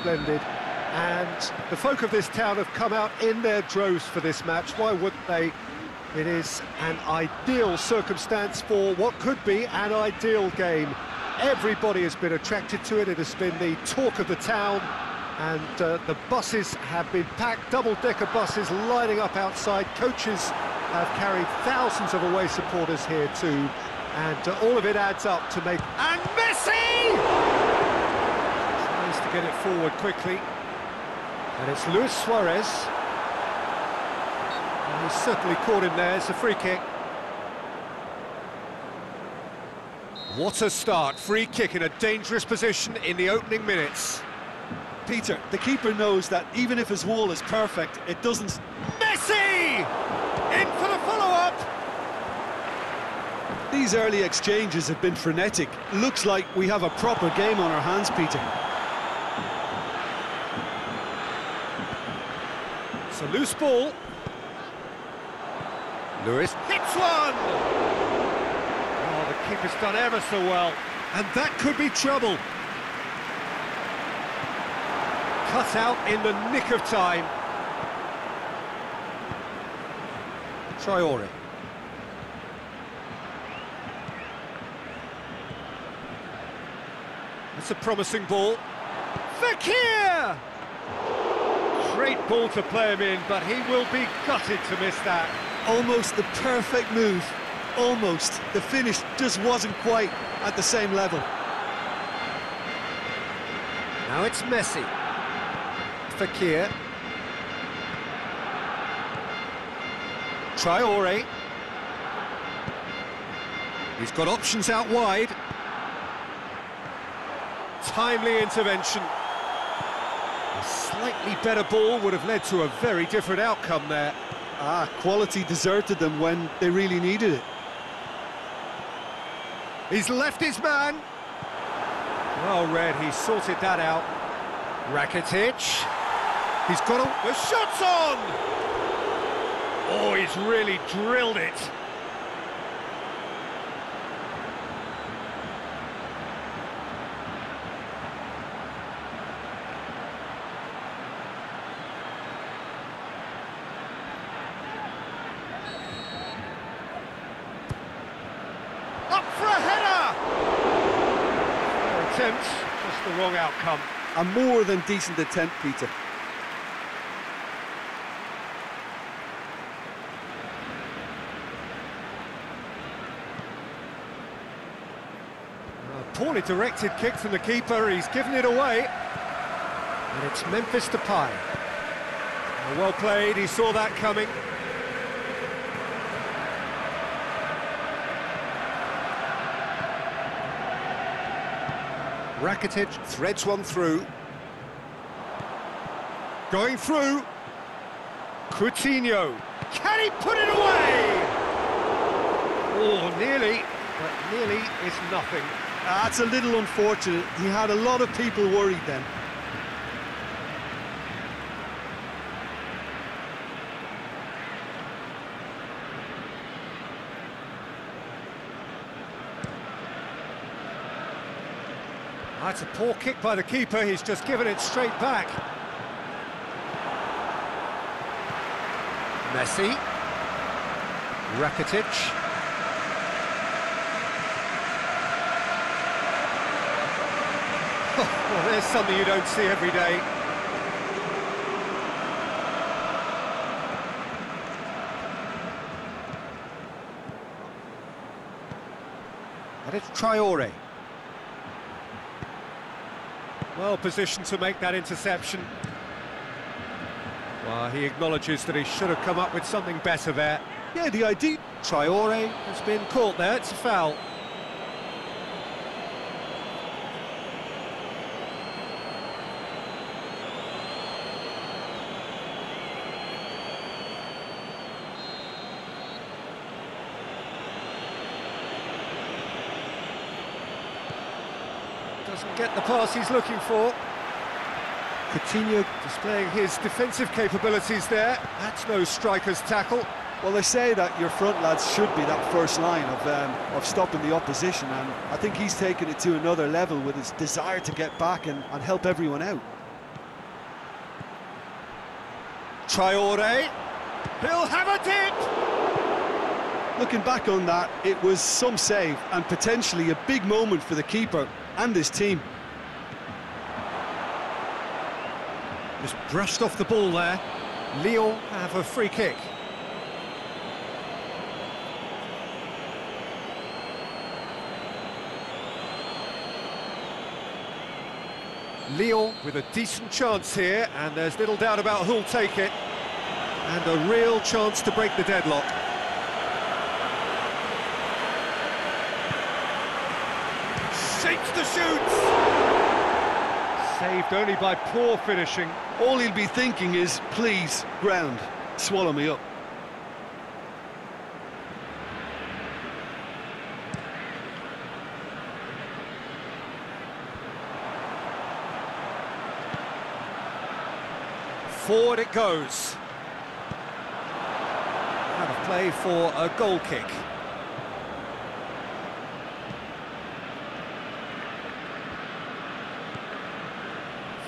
splendid. And the folk of this town have come out in their droves for this match. Why wouldn't they? It is an ideal circumstance for what could be an ideal game. Everybody has been attracted to it. It has been the talk of the town. And uh, the buses have been packed, double-decker buses lining up outside. Coaches have carried thousands of away supporters here too. And uh, all of it adds up to make... And Messi! Get it forward quickly. And it's Luis Suarez. And he's certainly caught him there. It's a free kick. What a start. Free kick in a dangerous position in the opening minutes. Peter, the keeper knows that even if his wall is perfect, it doesn't... Messi! In for the follow-up! These early exchanges have been frenetic. Looks like we have a proper game on our hands, Peter. It's a loose ball. Luis hits one! Oh, the keeper's done ever so well. And that could be trouble. Cut out in the nick of time. Traore. That's a promising ball. Fekir! Great ball to play him in, but he will be gutted to miss that. Almost the perfect move. Almost. The finish just wasn't quite at the same level. Now it's Messi. Fekir. Traore. He's got options out wide. Timely intervention. Slightly better ball would have led to a very different outcome there. Ah, quality deserted them when they really needed it. He's left his man. Well read, he sorted that out. Rakitic. He's got a... The shot's on! Oh, he's really drilled it. Up for a header! Just the wrong outcome. A more than decent attempt, Peter. A poorly directed kick from the keeper, he's given it away. And it's Memphis Depay. Well played, he saw that coming. Rakitic threads one through. Going through. Coutinho. Can he put it away? Oh, nearly, but nearly is nothing. That's a little unfortunate. He had a lot of people worried then. That's a poor kick by the keeper, he's just given it straight back. Messi. Rakitic. well, there's something you don't see every day. And it's Traore. Well positioned to make that interception. Well, he acknowledges that he should have come up with something better there. Yeah, the idea... Traore has been caught there, it's a foul. Doesn't get the pass he's looking for. Coutinho displaying his defensive capabilities there. That's no striker's tackle. Well, they say that your front lads should be that first line of, um, of stopping the opposition, and I think he's taken it to another level with his desire to get back and, and help everyone out. Traore. He'll have a dip! Looking back on that, it was some save and potentially a big moment for the keeper and his team. Just brushed off the ball there. Lyon have a free kick. Lyon with a decent chance here, and there's little doubt about who'll take it. And a real chance to break the deadlock. The shoots! Saved only by poor finishing. All he'll be thinking is, please, ground, swallow me up. Forward it goes. Out of play for a goal kick.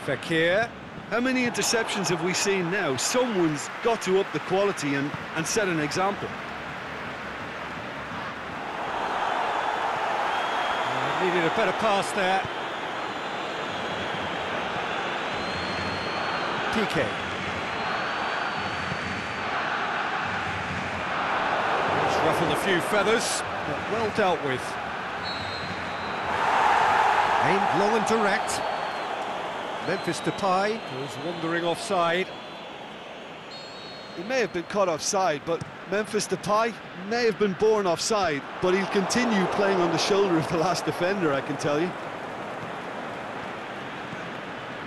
Fekir. How many interceptions have we seen now? Someone's got to up the quality and, and set an example. Uh, needed a better pass there. PK. It's ruffled a few feathers, but well dealt with. Aimed long and direct. Memphis Depay was wandering offside. He may have been caught offside, but Memphis Depay may have been born offside, but he'll continue playing on the shoulder of the last defender, I can tell you.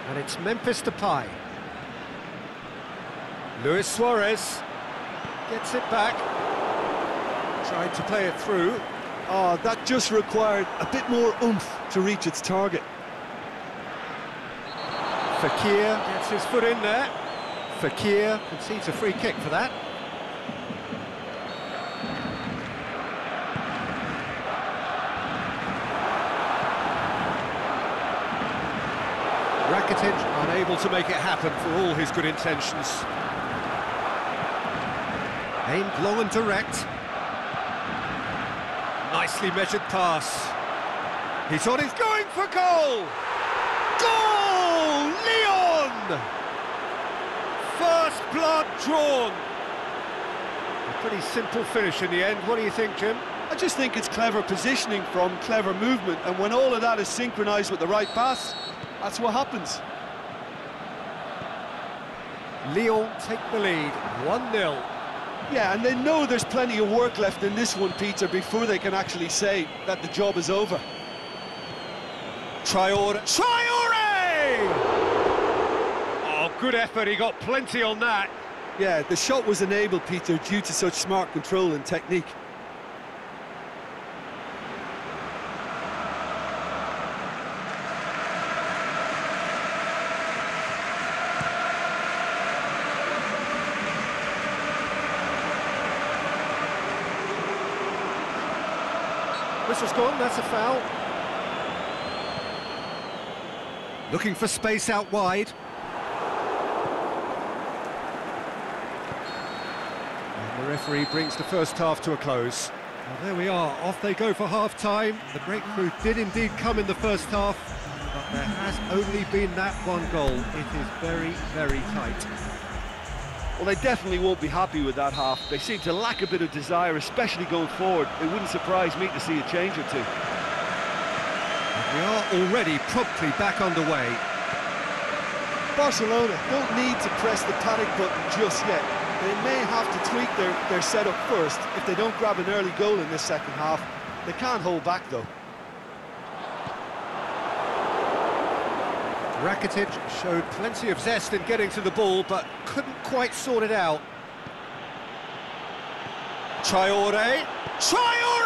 And it's Memphis Depay. Luis Suarez gets it back. Tried to play it through. Oh, that just required a bit more oomph to reach its target. Fekir gets his foot in there. Fekir concedes a free kick for that. Rakitic unable to make it happen for all his good intentions. Aimed long and direct. Nicely measured pass. He thought he's going for goal! Goal! First blood drawn. A pretty simple finish in the end. What do you think, Jim? I just think it's clever positioning from clever movement, and when all of that is synchronised with the right pass, that's what happens. Lyon take the lead, 1-0. Yeah, and they know there's plenty of work left in this one, Peter, before they can actually say that the job is over. Traore. Traore! Good effort. He got plenty on that. Yeah, the shot was enabled, Peter, due to such smart control and technique. Whistle's gone, that's a foul. Looking for space out wide. And the referee brings the first half to a close. Well, there we are, off they go for half-time. The breakthrough did indeed come in the first half, but there has only been that one goal. It is very, very tight. Well, they definitely won't be happy with that half. They seem to lack a bit of desire, especially going forward. It wouldn't surprise me to see a change or two. We are already promptly back underway. Barcelona don't need to press the panic button just yet. They may have to tweak their, their setup first if they don't grab an early goal in this second half. They can't hold back, though. Rakitic showed plenty of zest in getting to the ball, but couldn't quite sort it out. Traore. Traore!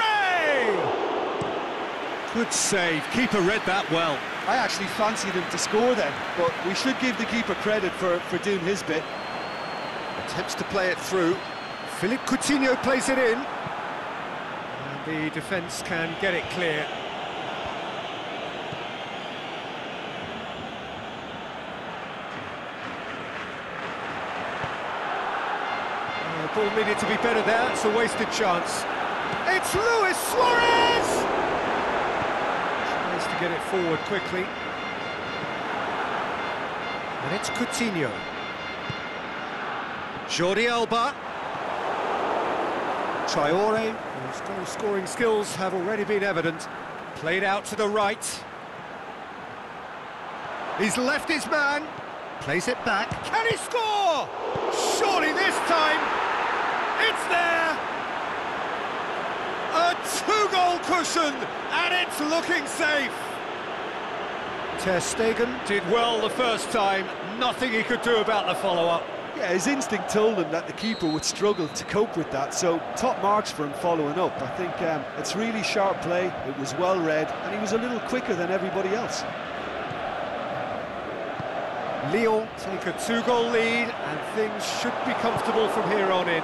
Good save. Keeper read that well. I actually fancied him to score then, but we should give the keeper credit for, for doing his bit. Attempts to play it through. Philippe Coutinho plays it in. And the defence can get it clear. Oh, the Ball needed to be better there, it's a wasted chance. It's Luis Suarez! Tries to get it forward quickly. And it's Coutinho. Jordi Alba. Traore, whose goal scoring skills have already been evident, played out to the right. He's left his man, plays it back. Can he score? Surely this time, it's there! A two-goal cushion, and it's looking safe. Ter Stegen did well the first time, nothing he could do about the follow-up. Yeah, his instinct told him that the keeper would struggle to cope with that, so top marks for him following up. I think um, it's really sharp play, it was well read, and he was a little quicker than everybody else. Lyon take a two-goal lead, and things should be comfortable from here on in.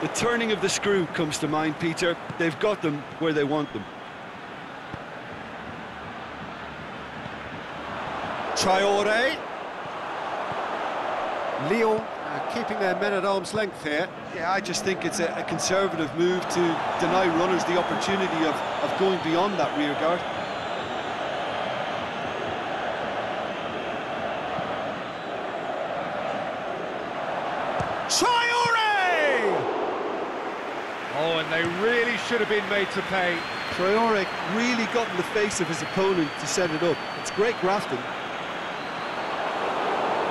The turning of the screw comes to mind, Peter. They've got them where they want them. Traore. Lyon uh, keeping their men at arm's length here. Yeah, I just think it's a, a conservative move to deny runners the opportunity of, of going beyond that rear guard. Traore! Oh, and they really should have been made to pay. Traore really got in the face of his opponent to set it up. It's great grafting.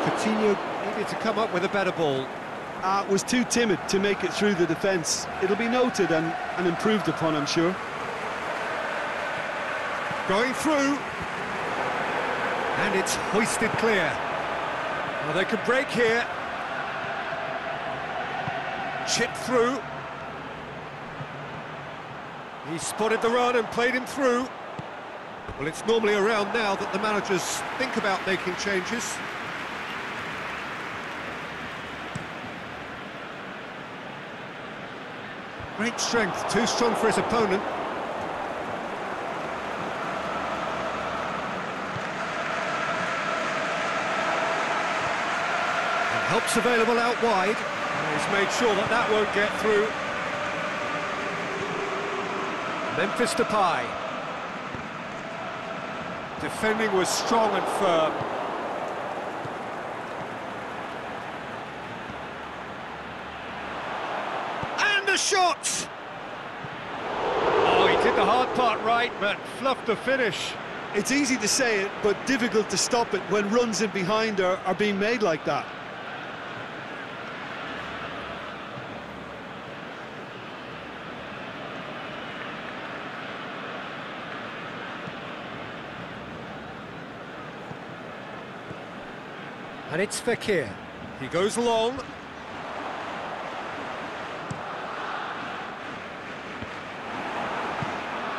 Coutinho needed to come up with a better ball. Uh, was too timid to make it through the defence. It'll be noted and, and improved upon, I'm sure. Going through. And it's hoisted clear. Well, they could break here. Chip through. He spotted the run and played him through. Well, it's normally around now that the managers think about making changes. Great strength, too strong for his opponent. And help's available out wide. And he's made sure that that won't get through. Memphis Depay. Defending was strong and firm. And a shot! Oh, he did the hard part right, but fluffed the finish. It's easy to say it, but difficult to stop it when runs in behind are, are being made like that. And it's Fekir. He goes long.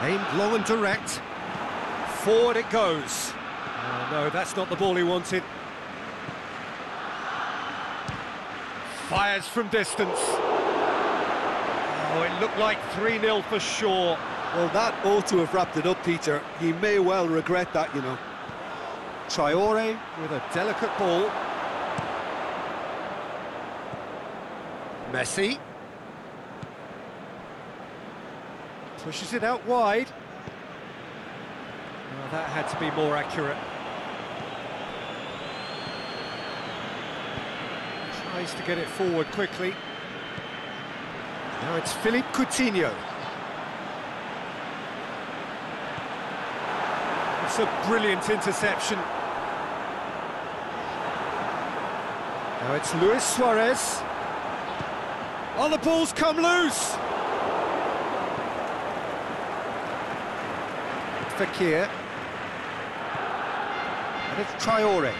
Aimed long and direct. Forward it goes. Oh, no, that's not the ball he wanted. Fires from distance. Oh, it looked like 3-0 for sure. Well, that ought to have wrapped it up, Peter. He may well regret that, you know. Traore with a delicate ball. Messi. Pushes it out wide. Well, that had to be more accurate. Tries to get it forward quickly. Now it's Philippe Coutinho. It's a brilliant interception. Now it's Luis Suarez. Oh, the ball's come loose. Fekir. And it's Traore.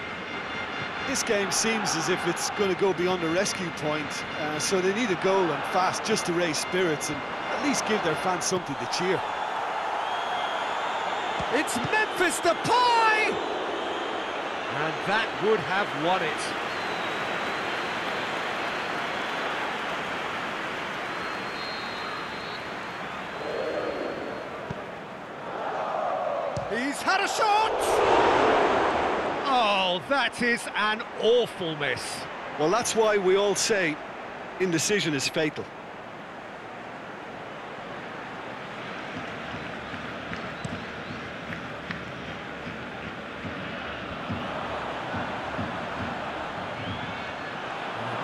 This game seems as if it's going to go beyond the rescue point, uh, so they need a goal and fast just to raise spirits and at least give their fans something to cheer. It's Memphis Depay! And that would have won it. He's had a shot! Oh, that is an awful miss. Well, that's why we all say indecision is fatal.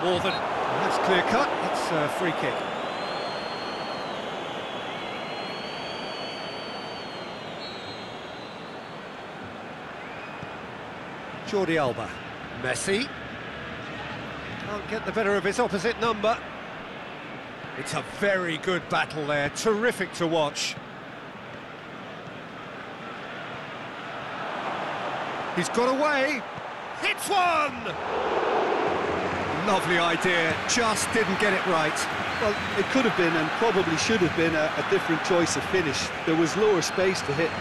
More than that's clear cut. It's a free kick. Jordi Alba. Messi. Can't get the better of his opposite number. It's a very good battle there. Terrific to watch. He's got away. Hits one! Lovely idea, just didn't get it right. Well, it could have been and probably should have been a, a different choice of finish. There was lower space to hit.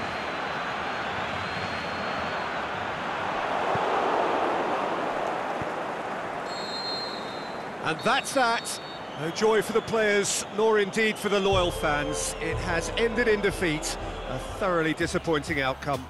And that's that. No joy for the players, nor indeed for the loyal fans. It has ended in defeat. A thoroughly disappointing outcome.